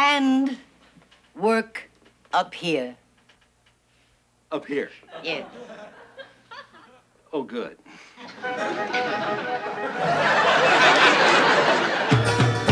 And work up here. Up here. Yes. Oh, good.